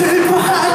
Take my